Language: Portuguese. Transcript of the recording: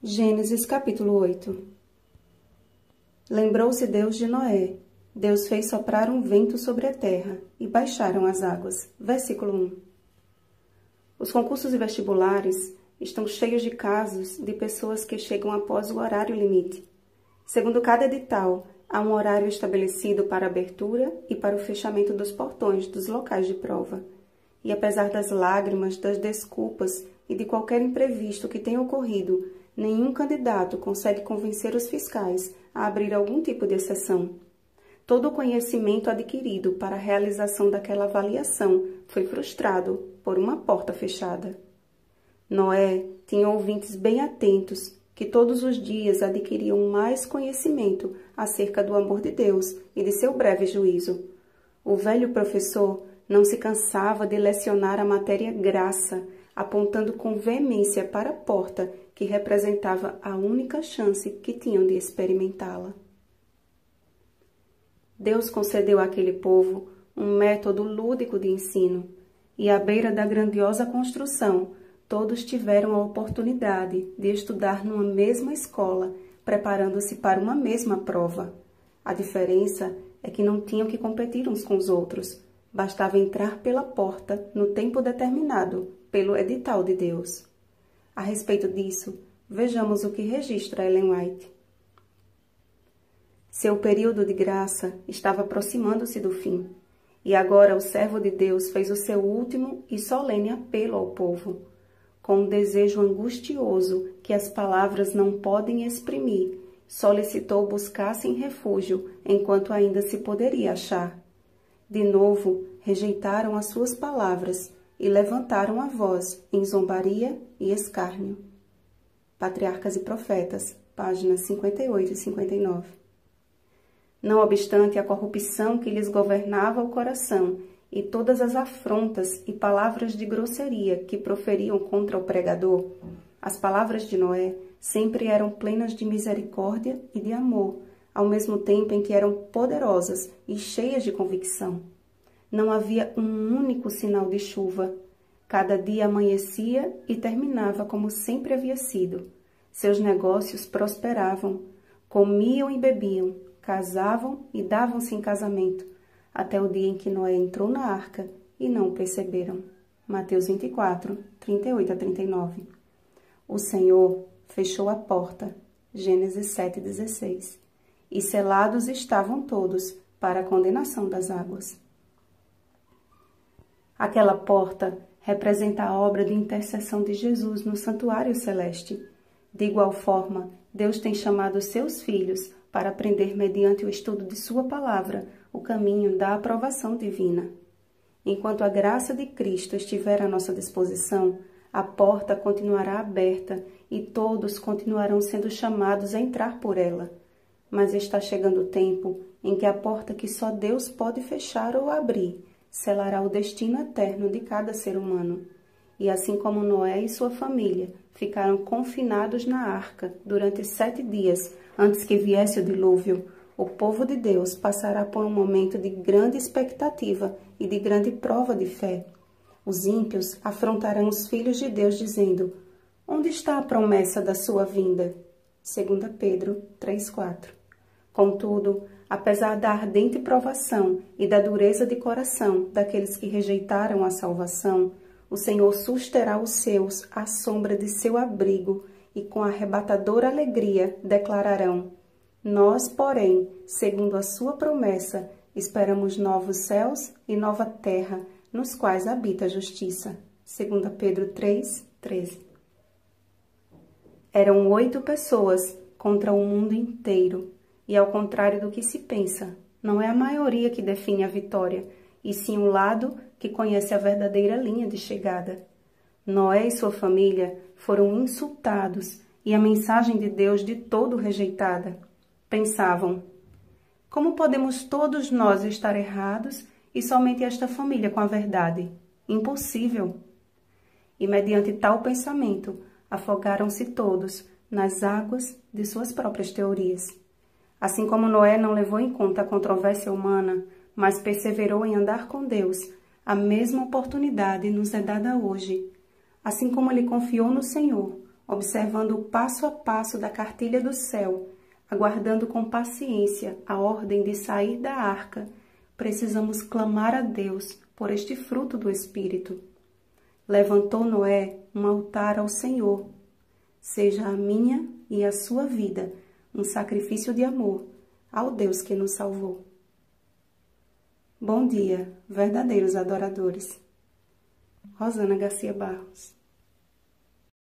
Gênesis capítulo 8 Lembrou-se Deus de Noé. Deus fez soprar um vento sobre a terra e baixaram as águas. Versículo 1 Os concursos e vestibulares estão cheios de casos de pessoas que chegam após o horário limite. Segundo cada edital, há um horário estabelecido para a abertura e para o fechamento dos portões dos locais de prova. E apesar das lágrimas, das desculpas e de qualquer imprevisto que tenha ocorrido, nenhum candidato consegue convencer os fiscais a abrir algum tipo de exceção. Todo o conhecimento adquirido para a realização daquela avaliação foi frustrado por uma porta fechada. Noé tinha ouvintes bem atentos que todos os dias adquiriam mais conhecimento acerca do amor de Deus e de seu breve juízo. O velho professor não se cansava de lecionar a matéria graça, apontando com veemência para a porta que representava a única chance que tinham de experimentá-la. Deus concedeu àquele povo um método lúdico de ensino, e à beira da grandiosa construção, todos tiveram a oportunidade de estudar numa mesma escola, preparando-se para uma mesma prova. A diferença é que não tinham que competir uns com os outros, bastava entrar pela porta no tempo determinado pelo edital de Deus. A respeito disso, vejamos o que registra Ellen White. Seu período de graça estava aproximando-se do fim, e agora o servo de Deus fez o seu último e solene apelo ao povo, com um desejo angustioso que as palavras não podem exprimir, solicitou buscassem refúgio enquanto ainda se poderia achar. De novo, rejeitaram as suas palavras e levantaram a voz em zombaria e escárnio. Patriarcas e Profetas, páginas 58 e 59. Não obstante a corrupção que lhes governava o coração e todas as afrontas e palavras de grosseria que proferiam contra o pregador, as palavras de Noé sempre eram plenas de misericórdia e de amor, ao mesmo tempo em que eram poderosas e cheias de convicção. Não havia um único sinal de chuva. Cada dia amanhecia e terminava como sempre havia sido. Seus negócios prosperavam, comiam e bebiam, casavam e davam-se em casamento, até o dia em que Noé entrou na arca e não o perceberam. Mateus 24, 38 a 39. O Senhor fechou a porta. Gênesis 7, 16. E selados estavam todos para a condenação das águas. Aquela porta representa a obra de intercessão de Jesus no santuário celeste. De igual forma, Deus tem chamado seus filhos para aprender, mediante o estudo de Sua palavra, o caminho da aprovação divina. Enquanto a graça de Cristo estiver à nossa disposição, a porta continuará aberta e todos continuarão sendo chamados a entrar por ela. Mas está chegando o tempo em que a porta que só Deus pode fechar ou abrir selará o destino eterno de cada ser humano. E assim como Noé e sua família ficaram confinados na arca durante sete dias antes que viesse o dilúvio, o povo de Deus passará por um momento de grande expectativa e de grande prova de fé. Os ímpios afrontarão os filhos de Deus, dizendo: Onde está a promessa da sua vinda? 2 Pedro 3,4 Contudo, apesar da ardente provação e da dureza de coração daqueles que rejeitaram a salvação, o Senhor susterá os seus à sombra de seu abrigo e com arrebatadora alegria declararão: Nós, porém, segundo a sua promessa, esperamos novos céus e nova terra, nos quais habita a justiça. 2 Pedro 3, 13. Eram oito pessoas contra o mundo inteiro e ao contrário do que se pensa, não é a maioria que define a vitória, e sim o lado que conhece a verdadeira linha de chegada. Noé e sua família foram insultados e a mensagem de Deus de todo rejeitada. Pensavam: como podemos todos nós estar errados e somente esta família com a verdade? Impossível. E mediante tal pensamento, afogaram-se todos nas águas de suas próprias teorias. Assim como Noé não levou em conta a controvérsia humana, mas perseverou em andar com Deus, a mesma oportunidade nos é dada hoje. Assim como ele confiou no Senhor, observando o passo a passo da cartilha do céu, aguardando com paciência a ordem de sair da arca, precisamos clamar a Deus por este fruto do Espírito. Levantou Noé um altar ao Senhor. Seja a minha e a sua vida um sacrifício de amor ao Deus que nos salvou. Bom dia, verdadeiros adoradores. Rosana Garcia Barros